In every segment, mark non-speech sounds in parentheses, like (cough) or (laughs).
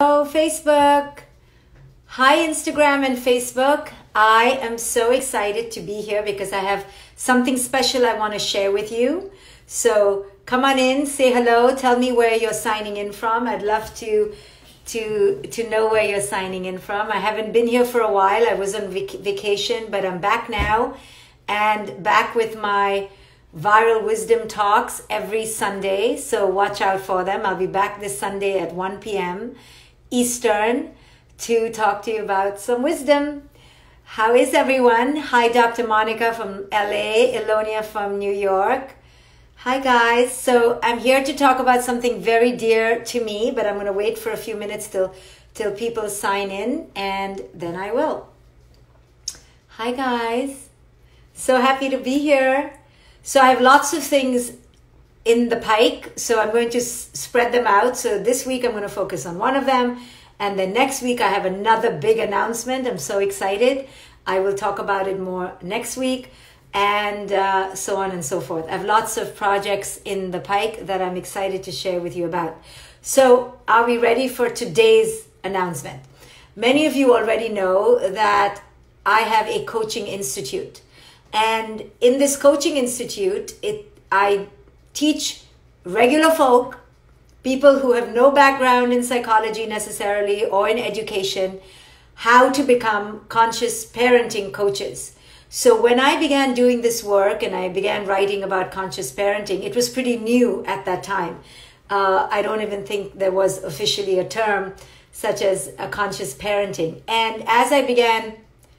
Hello, Facebook. Hi, Instagram and Facebook. I am so excited to be here because I have something special I want to share with you. So come on in, say hello, tell me where you're signing in from. I'd love to to to know where you're signing in from. I haven't been here for a while. I was on vac- vacation, but I'm back now and back with my viral wisdom talks every Sunday. So watch out for them. I'll be back this Sunday at 1 p.m. Eastern to talk to you about some wisdom. How is everyone? Hi, Dr. Monica from LA, Elonia from New York. Hi, guys. So I'm here to talk about something very dear to me, but I'm going to wait for a few minutes till, till people sign in, and then I will. Hi, guys. So happy to be here. So I have lots of things in the pike, so I'm going to spread them out. So this week I'm going to focus on one of them, and then next week I have another big announcement. I'm so excited. I will talk about it more next week and uh, so on and so forth. I have lots of projects in the pike that I'm excited to share with you about. So, are we ready for today's announcement? Many of you already know that I have a coaching institute. And in this coaching institute, it I teach regular folk, people who have no background in psychology necessarily or in education, how to become conscious parenting coaches. So when I began doing this work and I began writing about conscious parenting, it was pretty new at that time. Uh, I don't even think there was officially a term such as a conscious parenting. And as I began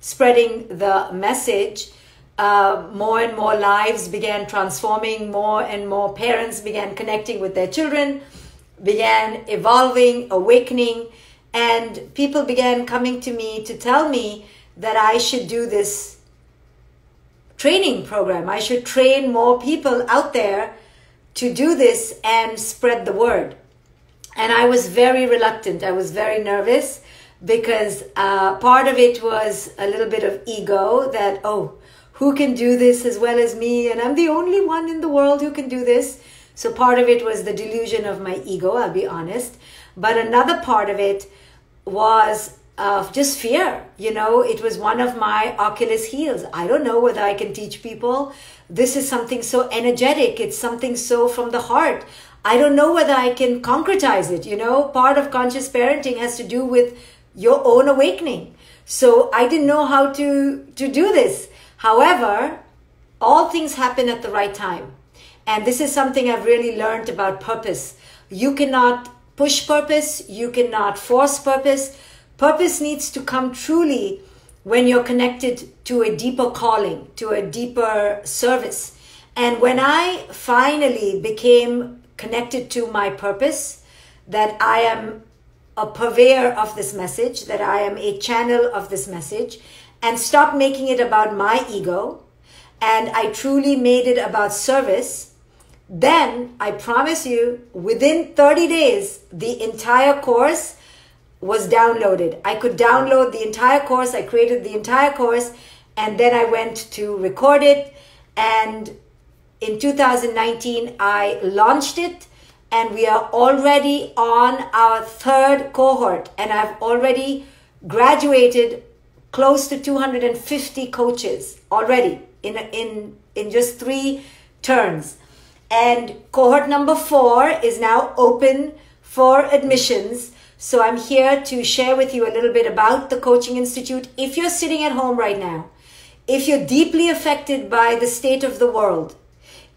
spreading the message, uh, more and more lives began transforming, more and more parents began connecting with their children, began evolving, awakening, and people began coming to me to tell me that I should do this training program. I should train more people out there to do this and spread the word. And I was very reluctant. I was very nervous because uh, part of it was a little bit of ego that, oh, who can do this as well as me? And I'm the only one in the world who can do this. So part of it was the delusion of my ego, I'll be honest. But another part of it was of just fear. You know, it was one of my Achilles heels. I don't know whether I can teach people. This is something so energetic. It's something so from the heart. I don't know whether I can concretize it. You know, part of conscious parenting has to do with your own awakening. So I didn't know how to, to do this. However, all things happen at the right time. And this is something I've really learned about purpose. You cannot push purpose. You cannot force purpose Purpose needs to come truly when you're connected to a deeper calling, to a deeper service. And when I finally became connected to my purpose, that I am a purveyor of this message, that I am a channel of this message, and stop making it about my ego, and I truly made it about service, then I promise you, within 30 days, the entire course was downloaded. I could download the entire course. I created the entire course and then I went to record it. And in 2019, I launched it and we are already on our third cohort. And I've already graduated close to 250 coaches already in, in, in just three turns. And cohort number four is now open for admissions so I'm here to share with you a little bit about the Coaching Institute. If you're sitting at home right now, if you're deeply affected by the state of the world,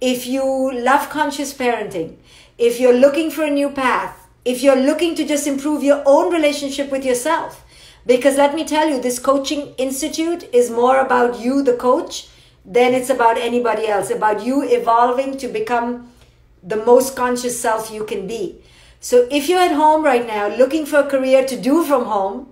if you love conscious parenting, if you're looking for a new path, if you're looking to just improve your own relationship with yourself, because let me tell you, this coaching institute is more about you, the coach, than it's about anybody else, about you evolving to become the most conscious self you can be. So if you're at home right now looking for a career to do from home,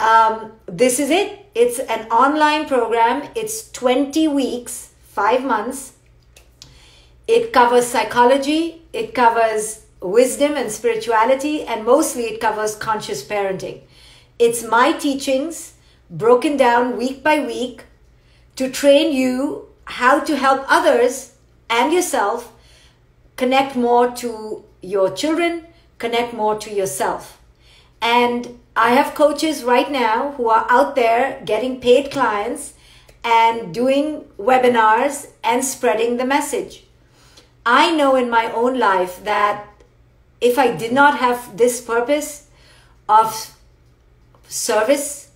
um, this is it. It's an online program. It's 20 weeks, five months. It covers psychology, it covers wisdom and spirituality, and mostly it covers conscious parenting. It's my teachings broken down week by week to train you how to help others and yourself connect more to your children, connect more to yourself. And I have coaches right now who are out there getting paid clients and doing webinars and spreading the message. I know in my own life that if I did not have this purpose of service,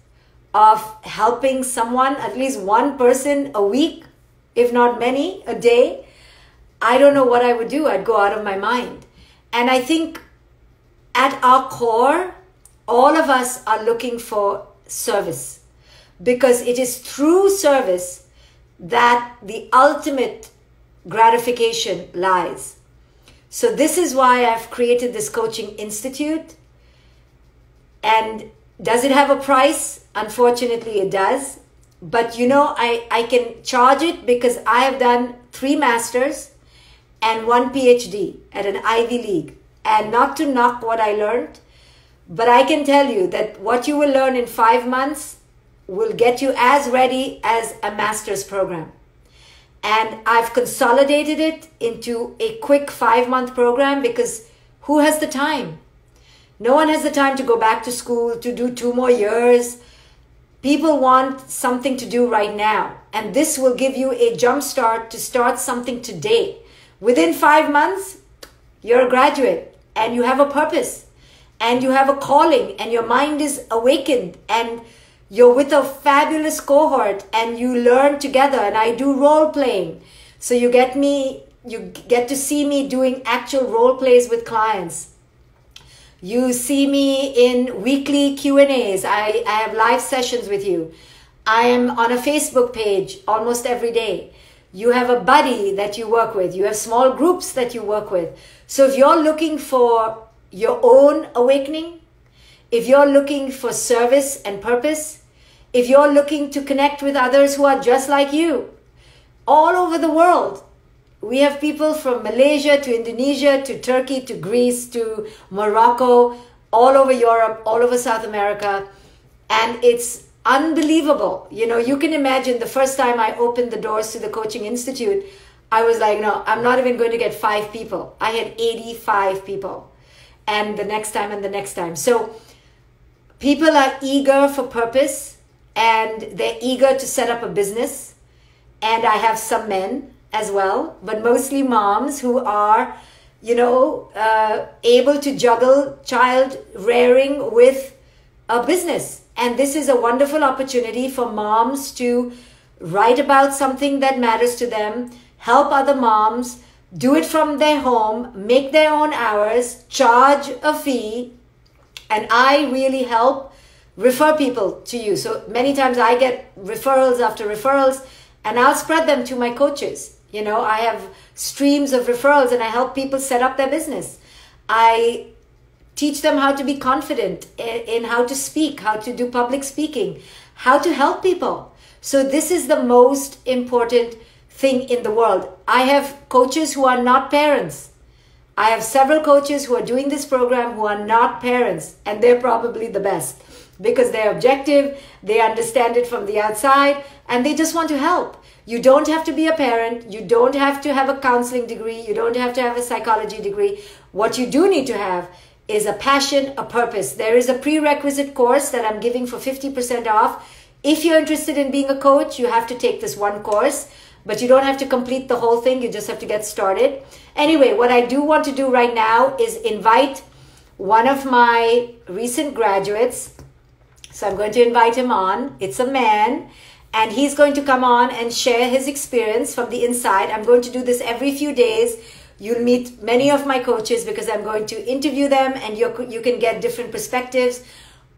of helping someone, at least one person a week, if not many a day, I don't know what I would do. I'd go out of my mind. And I think at our core, all of us are looking for service because it is through service that the ultimate gratification lies. So, this is why I've created this coaching institute. And does it have a price? Unfortunately, it does. But you know, I, I can charge it because I have done three masters and one PhD at an Ivy League. And not to knock what I learned, but I can tell you that what you will learn in five months will get you as ready as a master's program. And I've consolidated it into a quick five month program because who has the time? No one has the time to go back to school, to do two more years. People want something to do right now. And this will give you a jump start to start something today. Within five months, you're a graduate and you have a purpose and you have a calling and your mind is awakened and you're with a fabulous cohort and you learn together and I do role playing. So you get me, you get to see me doing actual role plays with clients. You see me in weekly Q&As. I, I have live sessions with you. I am on a Facebook page almost every day. You have a buddy that you work with. You have small groups that you work with. So if you're looking for your own awakening, if you're looking for service and purpose, if you're looking to connect with others who are just like you, all over the world, we have people from Malaysia to Indonesia to Turkey to Greece to Morocco, all over Europe, all over South America. And it's unbelievable. You know, you can imagine the first time I opened the doors to the Coaching Institute, I was like, no, I'm not even going to get five people. I had 85 people. And the next time and the next time. So people are eager for purpose and they're eager to set up a business. And I have some men as well, but mostly moms who are, you know, uh, able to juggle child rearing with a business. And this is a wonderful opportunity for moms to write about something that matters to them, help other moms, do it from their home, make their own hours, charge a fee. And I really help refer people to you. So many times I get referrals after referrals and I'll spread them to my coaches. You know, I have streams of referrals and I help people set up their business. I teach them how to be confident in how to speak, how to do public speaking, how to help people. So this is the most important thing in the world. I have coaches who are not parents. I have several coaches who are doing this program who are not parents, and they're probably the best because they're objective, they understand it from the outside, and they just want to help. You don't have to be a parent, you don't have to have a counseling degree, you don't have to have a psychology degree. What you do need to have is a passion, a purpose. There is a prerequisite course that I'm giving for 50% off. If you're interested in being a coach, you have to take this one course, but you don't have to complete the whole thing, you just have to get started. Anyway, what I do want to do right now is invite one of my recent graduates so I'm going to invite him on. It's a man and he's going to come on and share his experience from the inside. I'm going to do this every few days. You'll meet many of my coaches because I'm going to interview them and you you can get different perspectives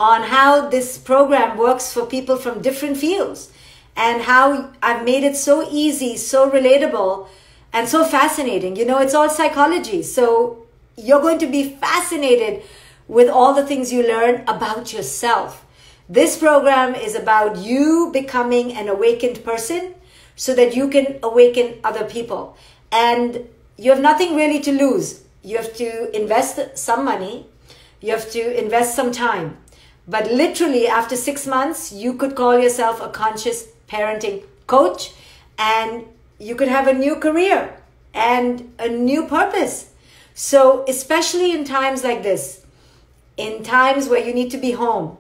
on how this program works for people from different fields and how I've made it so easy, so relatable, and so fascinating. You know, it's all psychology. So you're going to be fascinated with all the things you learn about yourself. This program is about you becoming an awakened person so that you can awaken other people. And you have nothing really to lose. You have to invest some money, you have to invest some time. But literally, after six months, you could call yourself a conscious parenting coach and you could have a new career and a new purpose. So, especially in times like this, in times where you need to be home.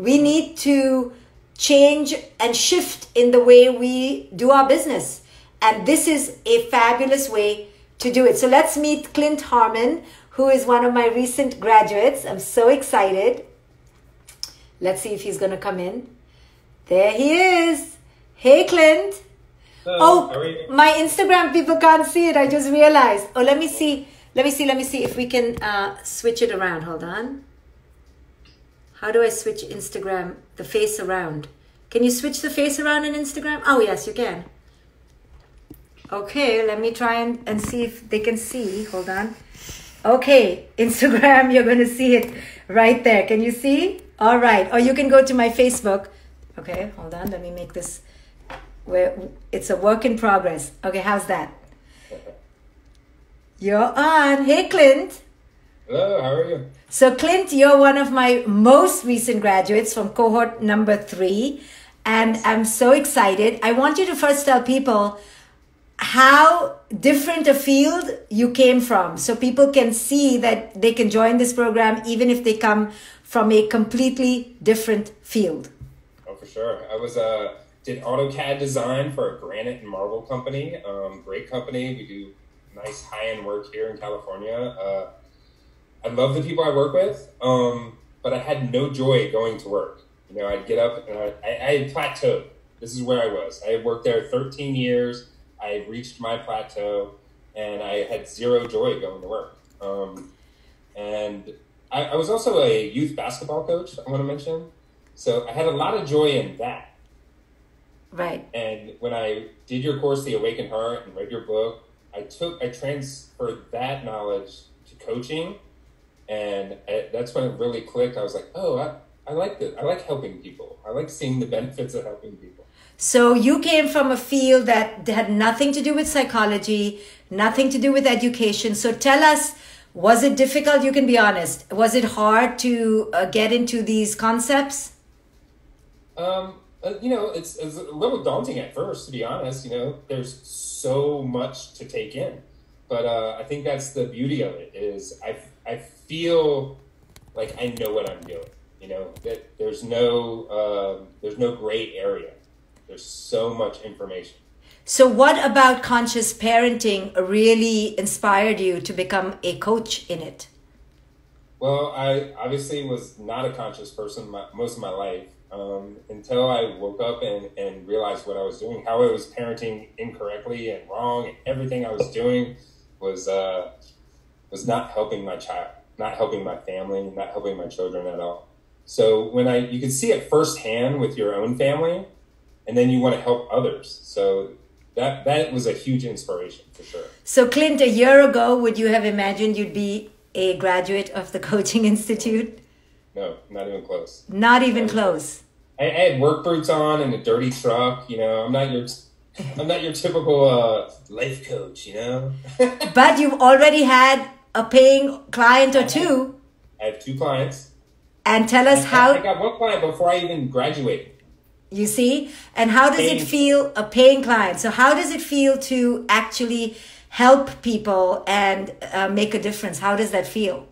We need to change and shift in the way we do our business. And this is a fabulous way to do it. So let's meet Clint Harmon, who is one of my recent graduates. I'm so excited. Let's see if he's going to come in. There he is. Hey, Clint. Hello, oh, my Instagram people can't see it. I just realized. Oh, let me see. Let me see. Let me see if we can uh, switch it around. Hold on. How do I switch Instagram, the face around? Can you switch the face around in Instagram? Oh, yes, you can. Okay, let me try and, and see if they can see. Hold on. Okay, (laughs) Instagram, you're going to see it right there. Can you see? All right. Or you can go to my Facebook. Okay, hold on. Let me make this where it's a work in progress. Okay, how's that? You're on. Hey, Clint. Hello, how are you? So, Clint, you're one of my most recent graduates from cohort number three, and I'm so excited. I want you to first tell people how different a field you came from so people can see that they can join this program even if they come from a completely different field. Oh, for sure. I was uh, did AutoCAD design for a granite and marble company. Um, great company. We do nice high end work here in California. Uh, I love the people I work with, um, but I had no joy going to work. You know, I'd get up and I, I, I had plateaued. This is where I was. I had worked there 13 years. I reached my plateau, and I had zero joy going to work. Um, and I, I was also a youth basketball coach. I want to mention, so I had a lot of joy in that. Right. And when I did your course, The Awakened Heart, and read your book, I took, I transferred that knowledge to coaching. And I, that's when it really clicked. I was like, oh, I, I like this. I like helping people. I like seeing the benefits of helping people. So you came from a field that had nothing to do with psychology, nothing to do with education. So tell us, was it difficult? You can be honest. Was it hard to uh, get into these concepts? Um, uh, you know, it's, it's a little daunting at first, to be honest. You know, there's so much to take in, but uh, I think that's the beauty of it. Is I I feel like I know what I'm doing. You know that there's no uh, there's no gray area. There's so much information. So, what about conscious parenting really inspired you to become a coach in it? Well, I obviously was not a conscious person my, most of my life um, until I woke up and, and realized what I was doing, how I was parenting incorrectly and wrong, and everything I was doing was uh, was not helping my child, not helping my family, not helping my children at all. So when I you can see it firsthand with your own family, and then you want to help others. So that that was a huge inspiration for sure. So Clint, a year ago, would you have imagined you'd be a graduate of the (laughs) Coaching Institute? No, not even close. Not even close. I, I, had work boots on and a dirty truck. You know, I'm not your, I'm not your typical uh, life coach. You know. (laughs) but you've already had a paying client or two. I have two clients. And tell us I, how. I got one client before I even graduated. You see, and how does paying. it feel? A paying client. So how does it feel to actually help people and uh, make a difference? How does that feel?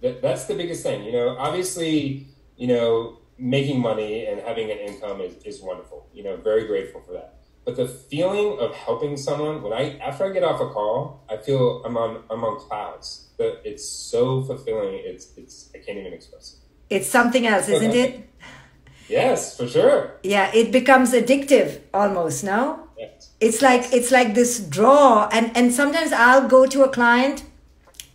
that, that's the biggest thing. You know, obviously, you know, making money and having an income is, is wonderful. You know, very grateful for that. But the feeling of helping someone when I after I get off a call, I feel I'm on I'm on clouds. But it's so fulfilling. It's it's I can't even express it. It's something else, isn't it? Yes, for sure. Yeah, it becomes addictive almost, no? Yes. It's like it's like this draw and and sometimes I'll go to a client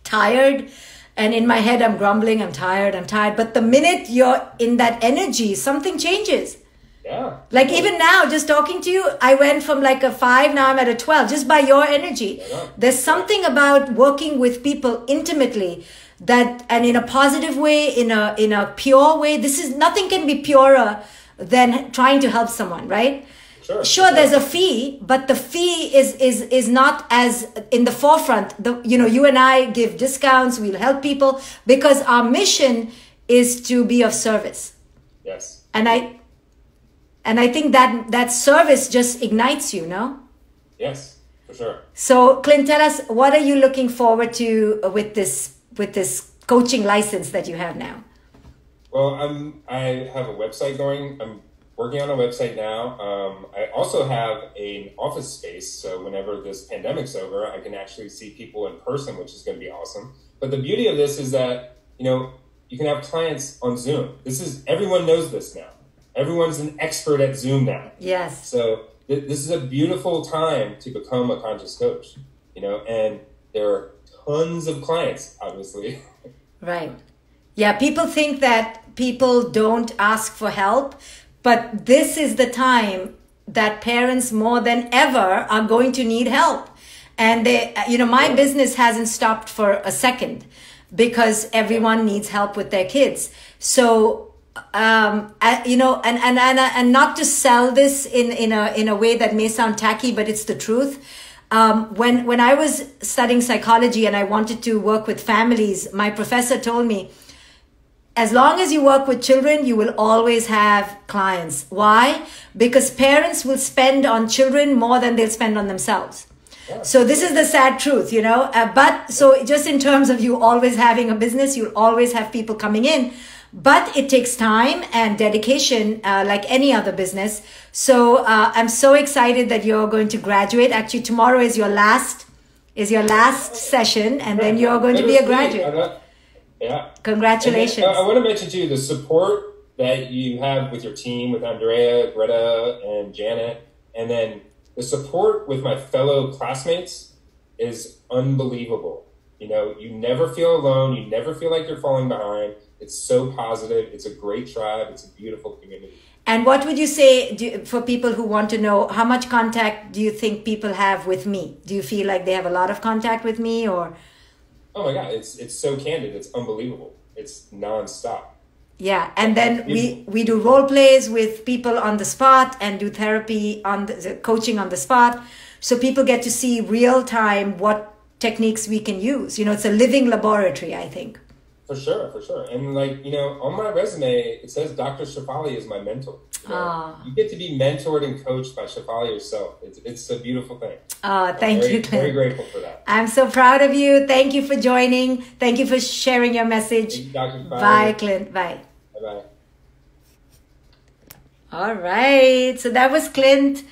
tired and in my head i'm grumbling i'm tired i'm tired but the minute you're in that energy something changes yeah like even now just talking to you i went from like a 5 now i'm at a 12 just by your energy yeah. there's something about working with people intimately that and in a positive way in a in a pure way this is nothing can be purer than trying to help someone right Sure, sure, there's a fee, but the fee is is is not as in the forefront. The you know, you and I give discounts, we'll help people because our mission is to be of service. Yes. And I and I think that that service just ignites you, no? Yes, for sure. So, Clint, tell us what are you looking forward to with this with this coaching license that you have now? Well, I'm. I have a website going. I'm working on a website now. Um, I also have an office space, so whenever this pandemic's over, I can actually see people in person, which is going to be awesome. But the beauty of this is that you know you can have clients on Zoom. This is everyone knows this now. Everyone's an expert at Zoom now. Yes. So th- this is a beautiful time to become a conscious coach. You know, and there are tons of clients, obviously. (laughs) Right. Yeah, people think that people don't ask for help, but this is the time that parents more than ever are going to need help. And they, uh, you know, my business hasn't stopped for a second because everyone needs help with their kids. So, um, you know, and, and, and, and not to sell this in, in a, in a way that may sound tacky, but it's the truth um, when when I was studying psychology and I wanted to work with families, my professor told me, as long as you work with children, you will always have clients. Why? Because parents will spend on children more than they'll spend on themselves. So this is the sad truth, you know. Uh, but so just in terms of you always having a business, you'll always have people coming in but it takes time and dedication uh, like any other business. So uh, i'm so excited that you're going to graduate. Actually tomorrow is your last is your last session and then you're going to be a graduate. Yeah. Congratulations. Then, uh, i want to mention too the support that you have with your team with andrea greta and janet and then the support with my fellow classmates is unbelievable. You know you never feel alone. You never feel like you're falling behind it's so positive. It's a great tribe. It's a beautiful community. And what would you say do, for people who want to know how much contact do you think people have with me? Do you feel like they have a lot of contact with me or? Oh my God, it's, it's so candid. It's unbelievable. It's nonstop. Yeah, and then we we do role plays with people on the spot and do therapy on the coaching on the spot, so people get to see real time what techniques we can use. You know, it's a living laboratory. I think. For sure, for sure. And like, you know, on my resume, it says Dr. Shefali is my mentor. You, know? Ah. you get to be mentored and coached by Shefali yourself. It's, it's a beautiful thing. Oh, thank very, you, Clint. Very grateful for that. I'm so proud of you. Thank you for joining. Thank you for sharing your message. You, Dr. Bye, Clint. Bye. Bye-bye. All right. So that was Clint.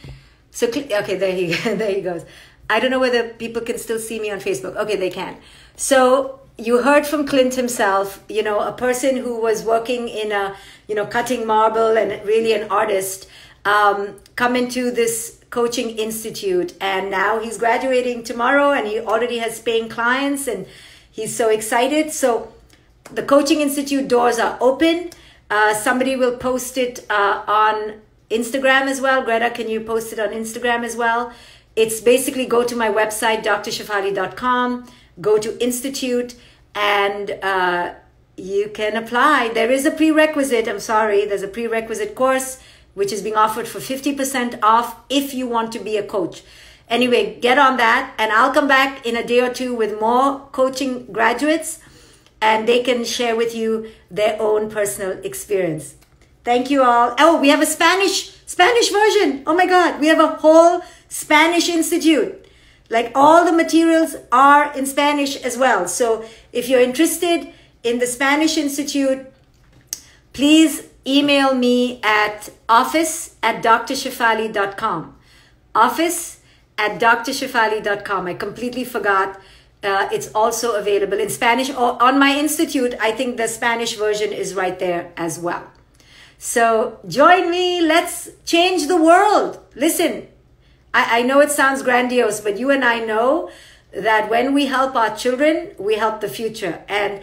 So, okay, there he, (laughs) there he goes. I don't know whether people can still see me on Facebook. Okay, they can. So you heard from Clint himself, you know, a person who was working in a, you know, cutting marble and really an artist, um, come into this coaching institute. And now he's graduating tomorrow and he already has paying clients and he's so excited. So the coaching institute doors are open. Uh, somebody will post it uh, on Instagram as well. Greta, can you post it on Instagram as well? It's basically go to my website, drshefali.com go to Institute and uh, you can apply. There is a prerequisite, I'm sorry, there's a prerequisite course which is being offered for 50% off if you want to be a coach. Anyway, get on that and I'll come back in a day or two with more coaching graduates and they can share with you their own personal experience. Thank you all. Oh, we have a Spanish Spanish version. Oh my god, we have a whole Spanish institute. Like all the materials are in Spanish as well. So if you're interested in the Spanish Institute, please email me at office at drshefali.com. Office at drshefali.com. I completely forgot. Uh, it's also available in Spanish. Or On my institute, I think the Spanish version is right there as well. So join me. Let's change the world. Listen, I, I know it sounds grandiose, but you and I know that when we help our children, we help the future. And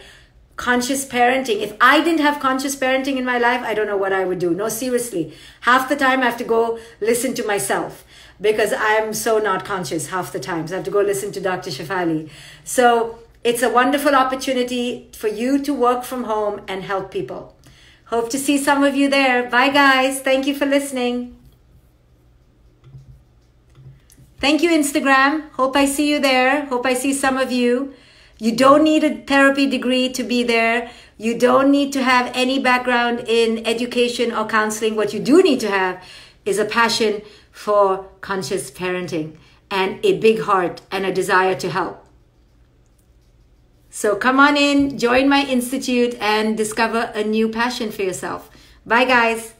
conscious parenting, if I didn't have conscious parenting in my life, I don't know what I would do. No, seriously. Half the time I have to go listen to myself because I'm so not conscious half the times. So I have to go listen to Dr. Shefali. So it's a wonderful opportunity for you to work from home and help people. Hope to see some of you there. Bye, guys. Thank you for listening. Thank you, Instagram. Hope I see you there. Hope I see some of you. You don't need a therapy degree to be there. You don't need to have any background in education or counseling. What you do need to have is a passion for conscious parenting and a big heart and a desire to help. So come on in, join my institute, and discover a new passion for yourself. Bye, guys.